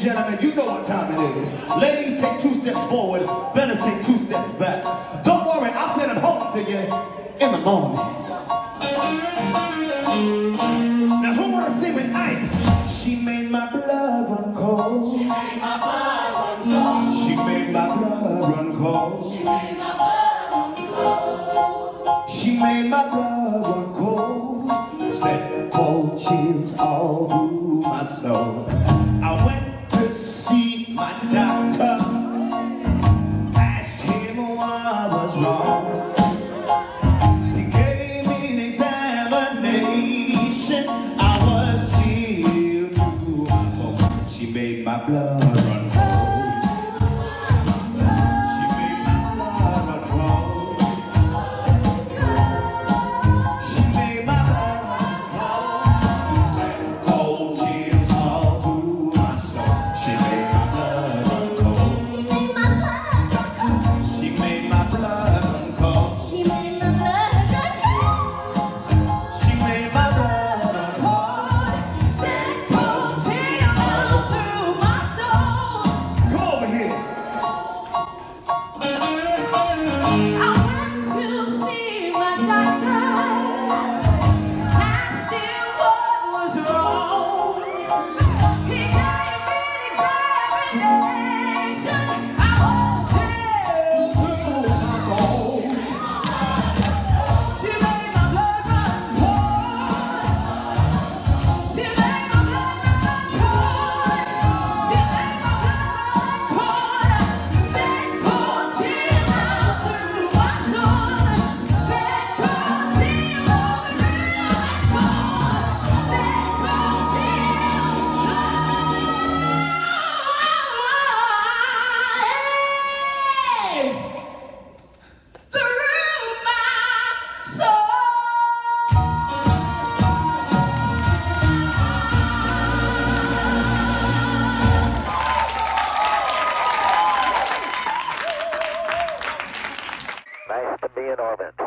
gentlemen, you know what time it is. Ladies, take two steps forward. Fellas, take two steps back. Don't worry, I'll send them home to you in the morning. She made my blood run cold. She made my blood run cold. She made my blood run cold. She made my blood run cold. Set cold chills all through my soul. Blood run cold. She made my blood run cold. She made my blood run cold. Cold all through my soul. She made my blood run cold. She made my blood run cold. She made in Arment.